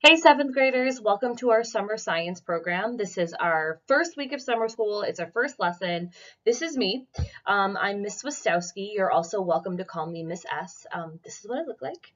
Hey, seventh graders, welcome to our summer science program. This is our first week of summer school. It's our first lesson. This is me. Um, I'm Miss Swastowski. You're also welcome to call me Miss S. Um, this is what I look like.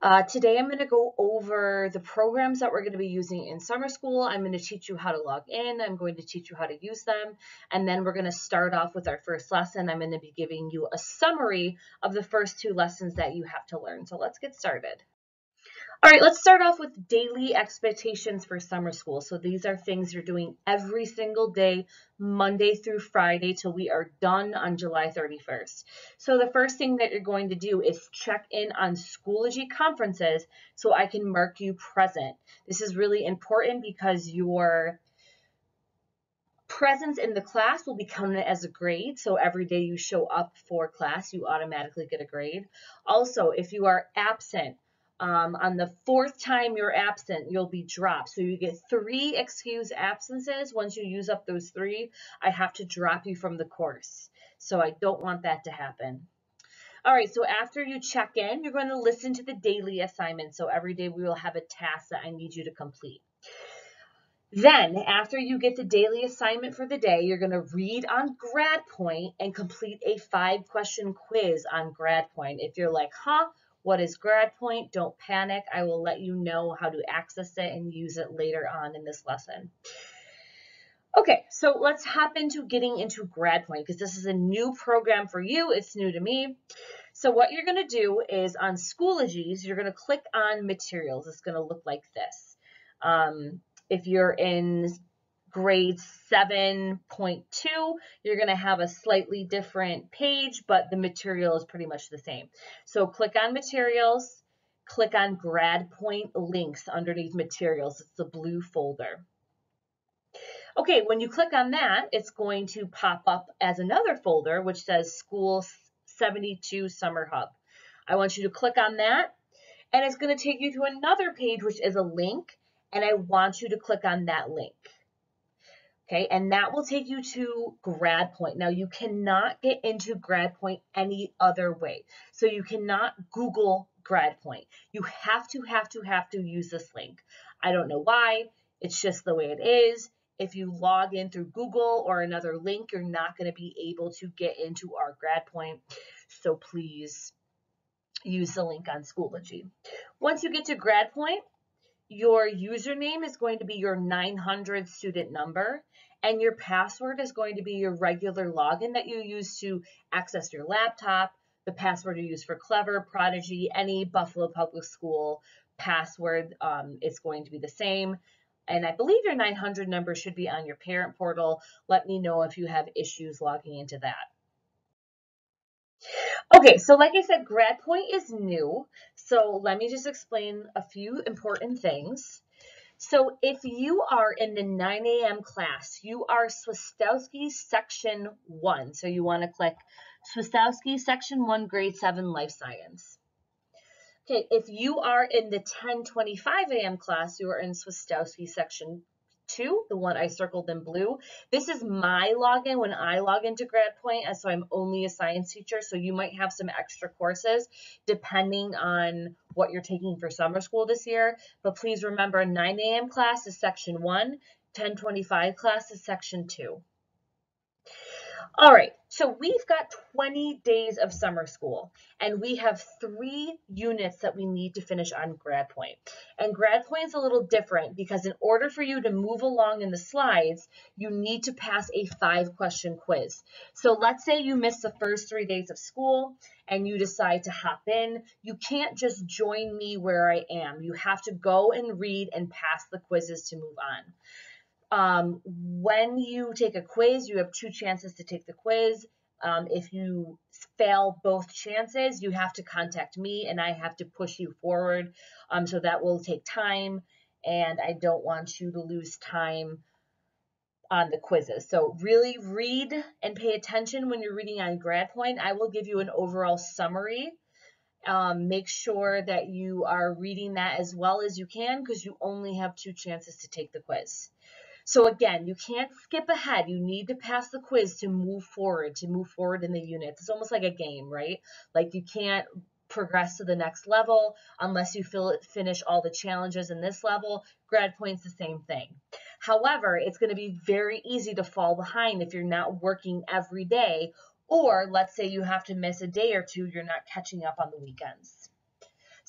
Uh, today I'm going to go over the programs that we're going to be using in summer school. I'm going to teach you how to log in. I'm going to teach you how to use them. And then we're going to start off with our first lesson. I'm going to be giving you a summary of the first two lessons that you have to learn. So let's get started. All right, let's start off with daily expectations for summer school. So these are things you're doing every single day, Monday through Friday, till we are done on July 31st. So the first thing that you're going to do is check in on Schoology conferences so I can mark you present. This is really important because your presence in the class will be counted as a grade. So every day you show up for class, you automatically get a grade. Also, if you are absent, um, on the fourth time you're absent, you'll be dropped. So you get three excused absences. Once you use up those three, I have to drop you from the course. So I don't want that to happen. All right, so after you check in, you're going to listen to the daily assignment. So every day we will have a task that I need you to complete. Then, after you get the daily assignment for the day, you're going to read on GradPoint and complete a five question quiz on GradPoint. If you're like, huh, what is GradPoint? Don't panic. I will let you know how to access it and use it later on in this lesson. Okay, so let's hop into getting into GradPoint because this is a new program for you. It's new to me. So what you're going to do is on Schoologies, you're going to click on materials. It's going to look like this. Um, if you're in grade 7.2, you're going to have a slightly different page, but the material is pretty much the same. So click on materials, click on grad point links underneath materials. It's the blue folder. Okay, when you click on that, it's going to pop up as another folder, which says School 72 Summer Hub. I want you to click on that, and it's going to take you to another page, which is a link, and I want you to click on that link. Okay, and that will take you to GradPoint. Now you cannot get into GradPoint any other way. So you cannot Google GradPoint. You have to, have to, have to use this link. I don't know why, it's just the way it is. If you log in through Google or another link, you're not gonna be able to get into our GradPoint. So please use the link on Schoology. Once you get to GradPoint, your username is going to be your 900 student number and your password is going to be your regular login that you use to access your laptop, the password you use for Clever, Prodigy, any Buffalo Public School password um, is going to be the same. And I believe your 900 number should be on your parent portal. Let me know if you have issues logging into that. Okay, so like I said, GradPoint is new. So let me just explain a few important things. So if you are in the 9 a.m. class, you are Swastowski section 1. So you want to click Swastowski section 1, grade 7, life science. Okay, if you are in the 10:25 a.m. class, you are in Swastowski section two, the one I circled in blue. This is my login when I log into GradPoint, and so I'm only a science teacher, so you might have some extra courses depending on what you're taking for summer school this year. But please remember 9 a.m. class is section one, 1025 class is section two. All right, so we've got 20 days of summer school, and we have three units that we need to finish on GradPoint. And grad point is a little different because in order for you to move along in the slides, you need to pass a five question quiz. So let's say you miss the first three days of school and you decide to hop in. You can't just join me where I am. You have to go and read and pass the quizzes to move on. Um, when you take a quiz, you have two chances to take the quiz. Um, if you fail both chances, you have to contact me and I have to push you forward. Um, so that will take time and I don't want you to lose time on the quizzes. So really read and pay attention when you're reading on GradPoint. I will give you an overall summary. Um, make sure that you are reading that as well as you can because you only have two chances to take the quiz. So again, you can't skip ahead. You need to pass the quiz to move forward, to move forward in the units. It's almost like a game, right? Like you can't progress to the next level unless you fill, finish all the challenges in this level. Grad point's the same thing. However, it's going to be very easy to fall behind if you're not working every day, or let's say you have to miss a day or two, you're not catching up on the weekends.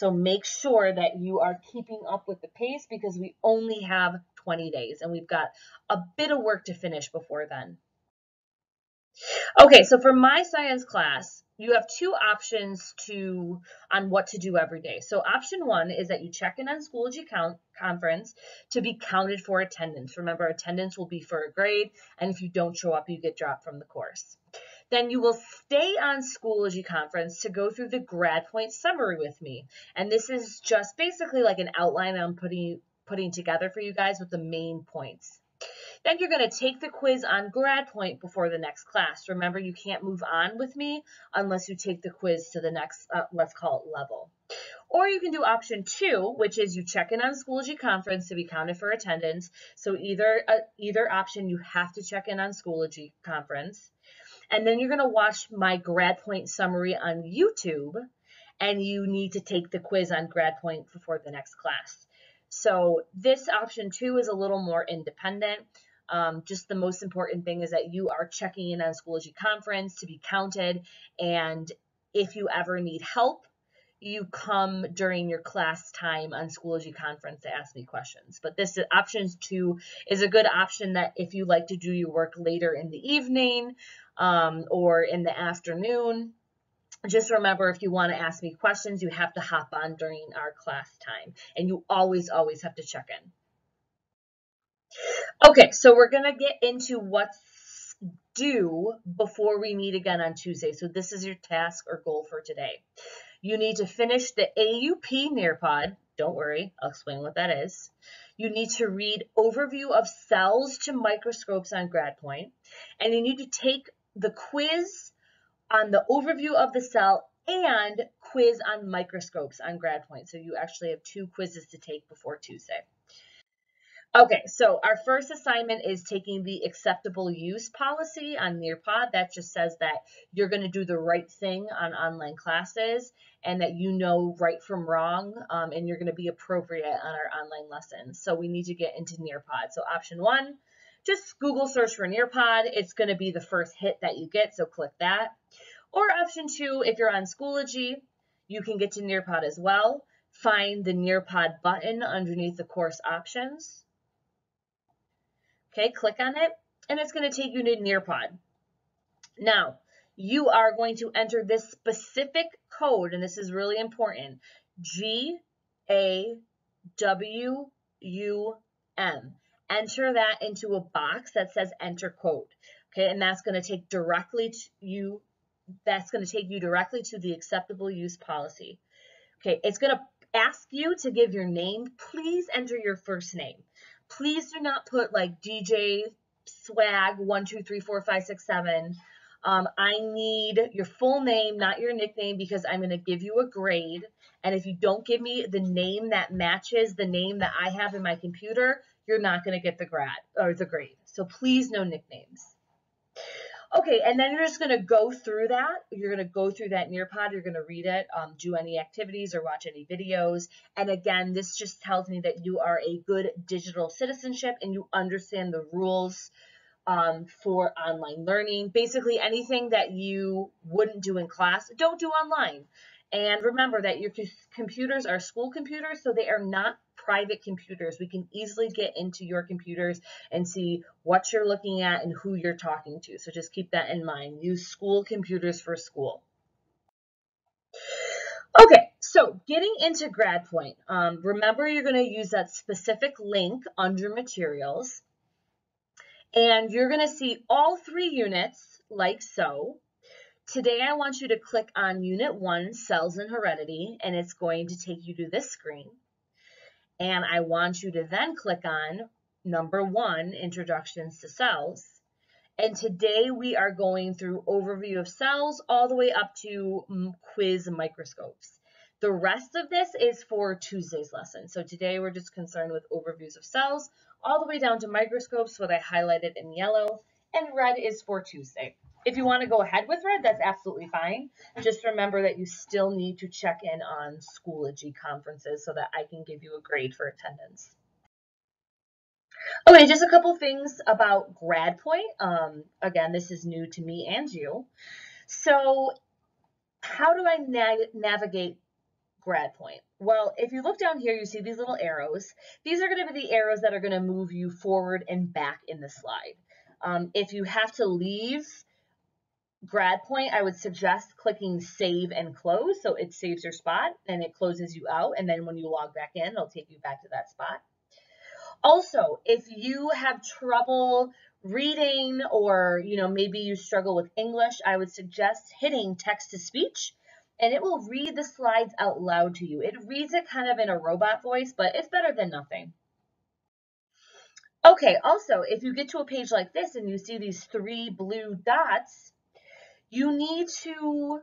So make sure that you are keeping up with the pace because we only have 20 days and we've got a bit of work to finish before then. Okay, so for my science class, you have two options to on what to do every day. So option one is that you check in on Schoology count, conference to be counted for attendance. Remember, attendance will be for a grade, and if you don't show up, you get dropped from the course. Then you will stay on Schoology conference to go through the grad point summary with me. And this is just basically like an outline I'm putting putting together for you guys with the main points. Then you're going to take the quiz on grad point before the next class. Remember, you can't move on with me unless you take the quiz to the next, uh, let's call it level. Or you can do option two, which is you check in on Schoology conference to be counted for attendance. So either uh, either option, you have to check in on Schoology conference. And then you're going to watch my grad point summary on YouTube, and you need to take the quiz on grad point before the next class. So this option two is a little more independent. Um, just the most important thing is that you are checking in on Schoology Conference to be counted. And if you ever need help, you come during your class time on Schoology Conference to ask me questions. But this options two is a good option that if you like to do your work later in the evening um, or in the afternoon, just remember if you want to ask me questions, you have to hop on during our class time. And you always, always have to check in. Okay, so we're going to get into what's due before we meet again on Tuesday. So this is your task or goal for today. You need to finish the AUP Nearpod. Don't worry, I'll explain what that is. You need to read Overview of Cells to Microscopes on GradPoint. And you need to take the quiz on the overview of the cell and quiz on microscopes on GradPoint. So you actually have two quizzes to take before Tuesday. Okay, so our first assignment is taking the acceptable use policy on Nearpod. That just says that you're going to do the right thing on online classes and that you know right from wrong um, and you're going to be appropriate on our online lessons. So we need to get into Nearpod. So option one, just Google search for Nearpod. It's going to be the first hit that you get, so click that. Or option two, if you're on Schoology, you can get to Nearpod as well. Find the Nearpod button underneath the course options. Okay, click on it, and it's going to take you to Nearpod. Now, you are going to enter this specific code, and this is really important, G A W U M. Enter that into a box that says enter code. Okay, and that's going to take directly to you, that's going to take you directly to the acceptable use policy. Okay, it's going to ask you to give your name. Please enter your first name. Please do not put like DJ swag one two three four five six seven. Um, I need your full name, not your nickname, because I'm going to give you a grade. And if you don't give me the name that matches the name that I have in my computer, you're not going to get the grad or the grade. So please no nicknames. Okay, and then you're just going to go through that. You're going to go through that Nearpod. You're going to read it, um, do any activities or watch any videos. And again, this just tells me that you are a good digital citizenship and you understand the rules um, for online learning. Basically, anything that you wouldn't do in class, don't do online. And remember that your computers are school computers, so they are not private computers. We can easily get into your computers and see what you're looking at and who you're talking to. So just keep that in mind. Use school computers for school. Okay, so getting into GradPoint, um, remember you're going to use that specific link under materials. And you're going to see all three units like so. Today I want you to click on Unit 1, Cells and Heredity, and it's going to take you to this screen. And I want you to then click on number 1, Introductions to Cells. And today we are going through Overview of Cells all the way up to mm, Quiz Microscopes. The rest of this is for Tuesday's lesson. So today we're just concerned with overviews of cells all the way down to microscopes, what I highlighted in yellow, and red is for Tuesday. If you want to go ahead with red, that's absolutely fine. Just remember that you still need to check in on Schoology conferences so that I can give you a grade for attendance. Okay, just a couple things about GradPoint. Um, again, this is new to me and you. So how do I na navigate GradPoint? Well, if you look down here, you see these little arrows. These are going to be the arrows that are going to move you forward and back in the slide. Um, if you have to leave GradPoint, I would suggest clicking Save and Close. So it saves your spot and it closes you out. And then when you log back in, it'll take you back to that spot. Also, if you have trouble reading or, you know, maybe you struggle with English, I would suggest hitting text to speech and it will read the slides out loud to you. It reads it kind of in a robot voice, but it's better than nothing. Okay, also, if you get to a page like this and you see these three blue dots, you need to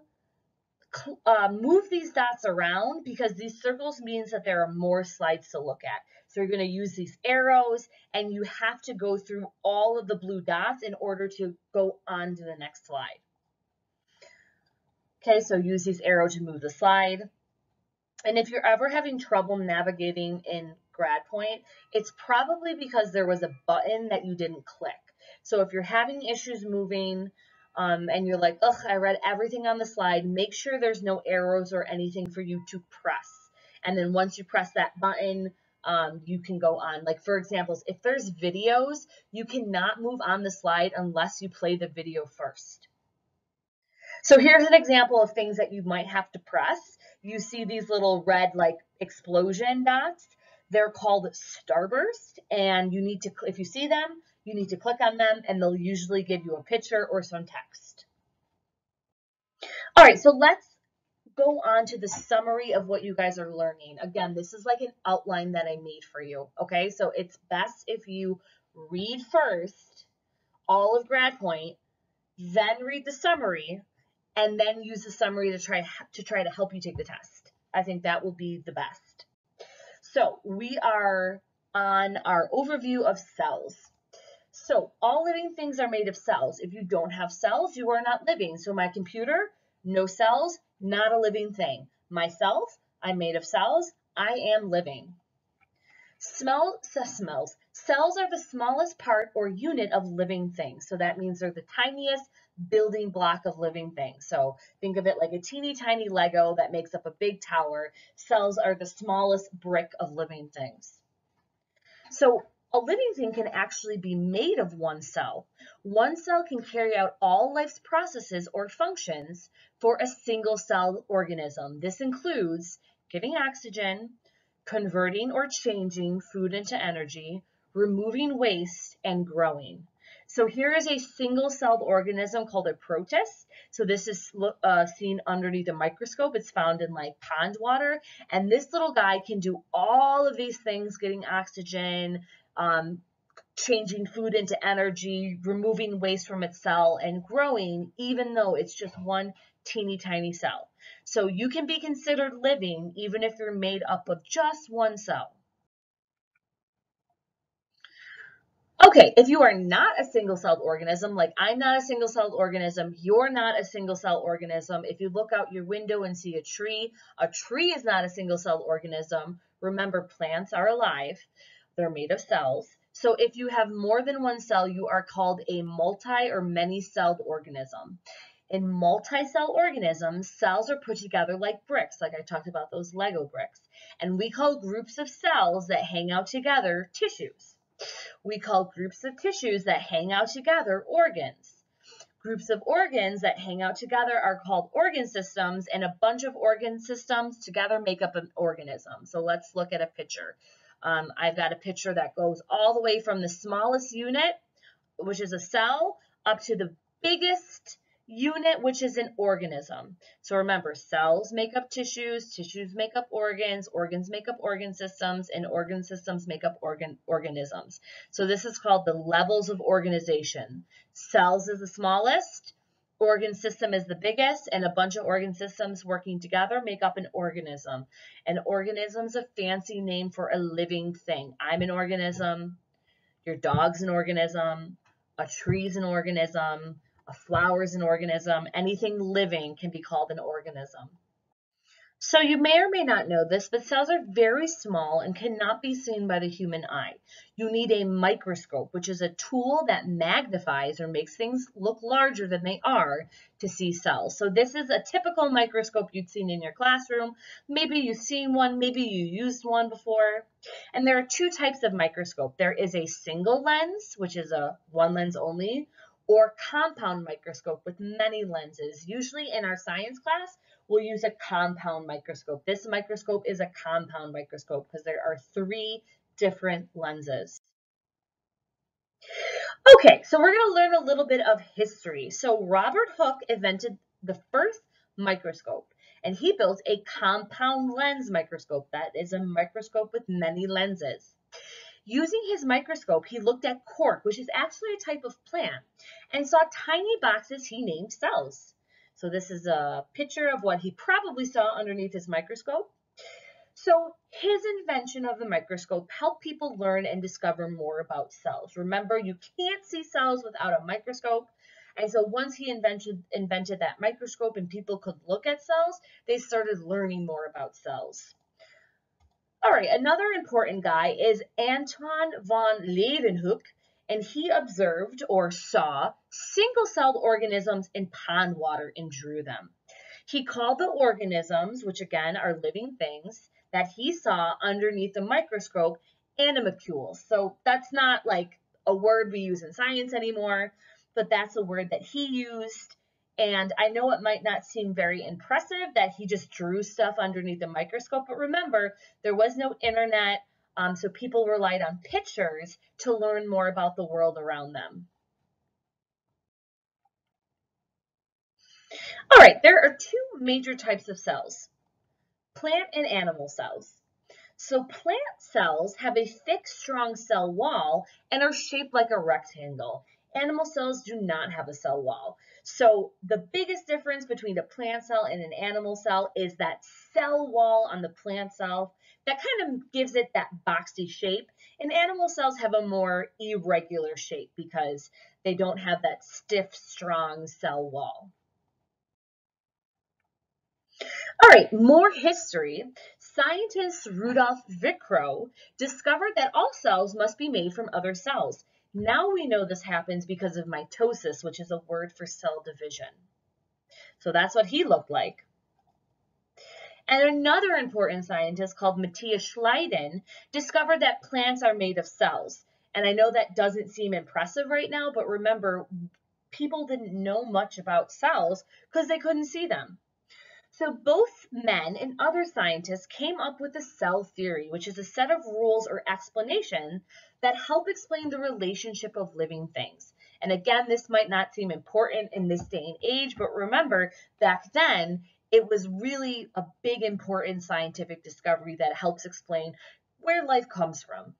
uh, move these dots around because these circles means that there are more slides to look at. So you're going to use these arrows and you have to go through all of the blue dots in order to go on to the next slide. Okay, so use these arrow to move the slide. And if you're ever having trouble navigating in GradPoint, it's probably because there was a button that you didn't click. So if you're having issues moving um, and you're like, ugh, I read everything on the slide, make sure there's no arrows or anything for you to press. And then once you press that button, um, you can go on. Like for examples, if there's videos, you cannot move on the slide unless you play the video first. So here's an example of things that you might have to press. You see these little red like explosion dots. They're called starburst and you need to, if you see them, you need to click on them and they'll usually give you a picture or some text. All right, so let's go on to the summary of what you guys are learning. Again, this is like an outline that I made for you, okay? So it's best if you read first all of GradPoint, then read the summary, and then use the summary to try to try to help you take the test. I think that will be the best. So we are on our overview of cells. So all living things are made of cells. If you don't have cells, you are not living. So my computer, no cells, not a living thing. Myself, I'm made of cells. I am living. Smell, smells. Cells are the smallest part or unit of living things. So that means they're the tiniest building block of living things. So think of it like a teeny tiny Lego that makes up a big tower. Cells are the smallest brick of living things. So a living thing can actually be made of one cell. One cell can carry out all life's processes or functions for a single cell organism. This includes giving oxygen, converting or changing food into energy, removing waste, and growing. So here is a single-celled organism called a protist. So this is uh, seen underneath a microscope. It's found in like pond water. And this little guy can do all of these things, getting oxygen, um, changing food into energy, removing waste from its cell, and growing, even though it's just one teeny tiny cell. So you can be considered living even if you're made up of just one cell. Okay, if you are not a single-celled organism, like I'm not a single-celled organism, you're not a single-celled organism. If you look out your window and see a tree, a tree is not a single-celled organism. Remember, plants are alive. They're made of cells. So if you have more than one cell, you are called a multi or many-celled organism. In multi-cell organisms, cells are put together like bricks, like I talked about those Lego bricks. And we call groups of cells that hang out together tissues. We call groups of tissues that hang out together organs. Groups of organs that hang out together are called organ systems, and a bunch of organ systems together make up an organism. So let's look at a picture. Um, I've got a picture that goes all the way from the smallest unit, which is a cell, up to the biggest unit, which is an organism. So remember, cells make up tissues, tissues make up organs, organs make up organ systems, and organ systems make up organ organisms. So this is called the levels of organization. Cells is the smallest, organ system is the biggest, and a bunch of organ systems working together make up an organism. An organism is a fancy name for a living thing. I'm an organism, your dog's an organism, a tree's an organism, A flower's an organism. Anything living can be called an organism. So you may or may not know this, but cells are very small and cannot be seen by the human eye. You need a microscope, which is a tool that magnifies or makes things look larger than they are to see cells. So this is a typical microscope you'd seen in your classroom. Maybe you've seen one, maybe you used one before. And there are two types of microscope. There is a single lens, which is a one lens only, or compound microscope with many lenses. Usually in our science class, we'll use a compound microscope. This microscope is a compound microscope because there are three different lenses. Okay, so we're going to learn a little bit of history. So Robert Hooke invented the first microscope and he built a compound lens microscope. That is a microscope with many lenses. Using his microscope, he looked at cork, which is actually a type of plant, and saw tiny boxes he named cells. So this is a picture of what he probably saw underneath his microscope. So his invention of the microscope helped people learn and discover more about cells. Remember, you can't see cells without a microscope. And so once he invented, invented that microscope and people could look at cells, they started learning more about cells. All right, another important guy is Anton von Leeuwenhoek and he observed or saw single-celled organisms in pond water and drew them. He called the organisms, which again are living things, that he saw underneath the microscope animalcules. So that's not like a word we use in science anymore, but that's a word that he used. And I know it might not seem very impressive that he just drew stuff underneath the microscope, but remember, there was no internet, um, so people relied on pictures to learn more about the world around them. All right, there are two major types of cells, plant and animal cells. So plant cells have a thick, strong cell wall and are shaped like a rectangle. Animal cells do not have a cell wall. So the biggest difference between a plant cell and an animal cell is that cell wall on the plant cell that kind of gives it that boxy shape. And animal cells have a more irregular shape because they don't have that stiff, strong cell wall. All right, more history. Scientist Rudolf Virchow discovered that all cells must be made from other cells. Now we know this happens because of mitosis, which is a word for cell division. So that's what he looked like. And another important scientist called Matthias Schleiden discovered that plants are made of cells. And I know that doesn't seem impressive right now, but remember, people didn't know much about cells because they couldn't see them. So both men and other scientists came up with the cell theory, which is a set of rules or explanations that help explain the relationship of living things. And again, this might not seem important in this day and age, but remember, back then, it was really a big important scientific discovery that helps explain where life comes from.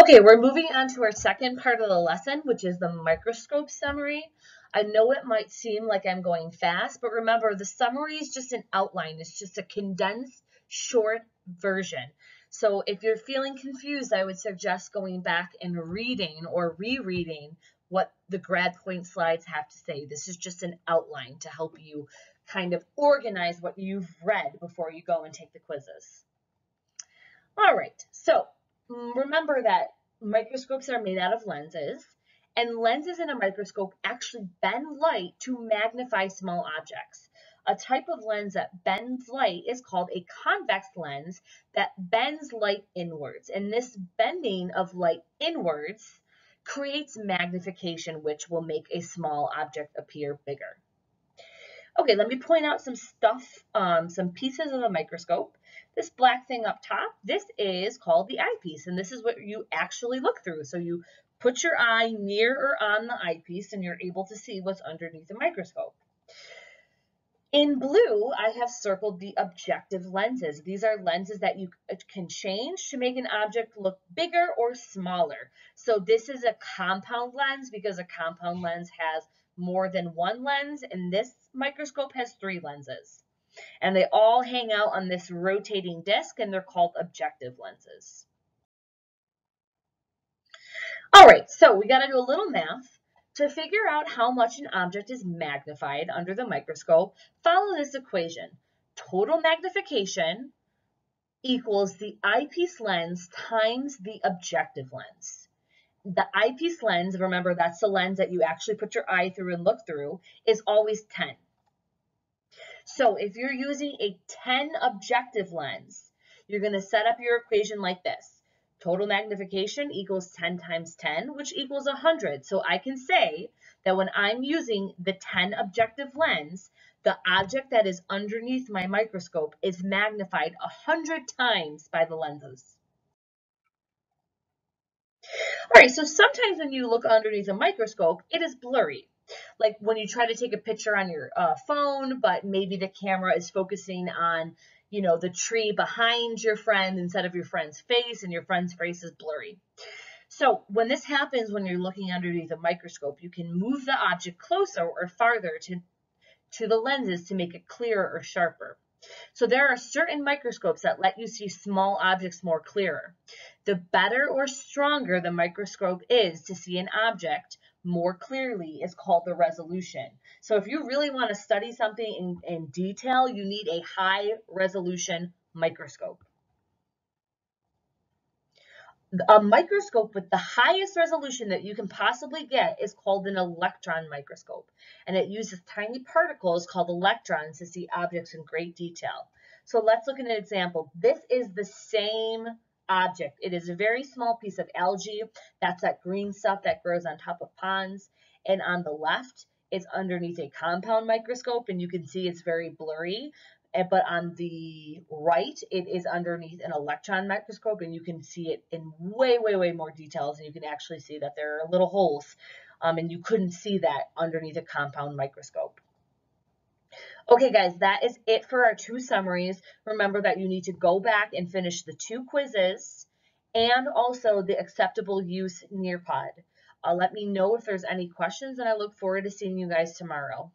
Okay, we're moving on to our second part of the lesson, which is the microscope summary. I know it might seem like I'm going fast, but remember the summary is just an outline. It's just a condensed short version. So if you're feeling confused, I would suggest going back and reading or rereading what the grad point slides have to say. This is just an outline to help you kind of organize what you've read before you go and take the quizzes. All right, so mm, remember that microscopes are made out of lenses, and lenses in a microscope actually bend light to magnify small objects. A type of lens that bends light is called a convex lens that bends light inwards. And this bending of light inwards creates magnification, which will make a small object appear bigger. Okay, let me point out some stuff, um, some pieces of the microscope. This black thing up top, this is called the eyepiece, and this is what you actually look through. So you put your eye near or on the eyepiece, and you're able to see what's underneath the microscope. In blue, I have circled the objective lenses. These are lenses that you can change to make an object look bigger or smaller. So this is a compound lens because a compound lens has more than one lens, and this microscope has three lenses. And they all hang out on this rotating disc, and they're called objective lenses. All right, so we got to do a little math. To figure out how much an object is magnified under the microscope, follow this equation. Total magnification equals the eyepiece lens times the objective lens. The eyepiece lens, remember that's the lens that you actually put your eye through and look through, is always 10. So if you're using a 10 objective lens, you're going to set up your equation like this. Total magnification equals 10 times 10, which equals 100. So I can say that when I'm using the 10 objective lens, the object that is underneath my microscope is magnified 100 times by the lenses. All right, so sometimes when you look underneath a microscope, it is blurry. Like when you try to take a picture on your uh, phone, but maybe the camera is focusing on, you know, the tree behind your friend instead of your friend's face and your friend's face is blurry. So when this happens when you're looking underneath a microscope, you can move the object closer or farther to, to the lenses to make it clearer or sharper. So there are certain microscopes that let you see small objects more clearer. The better or stronger the microscope is to see an object more clearly is called the resolution. So if you really want to study something in, in detail, you need a high resolution microscope. A microscope with the highest resolution that you can possibly get is called an electron microscope, and it uses tiny particles called electrons to see objects in great detail. So let's look at an example. This is the same object. It is a very small piece of algae. That's that green stuff that grows on top of ponds. And on the left, it's underneath a compound microscope, and you can see it's very blurry but on the right, it is underneath an electron microscope, and you can see it in way, way, way more details, and you can actually see that there are little holes, um, and you couldn't see that underneath a compound microscope. Okay, guys, that is it for our two summaries. Remember that you need to go back and finish the two quizzes and also the acceptable use Nearpod. Uh, let me know if there's any questions, and I look forward to seeing you guys tomorrow.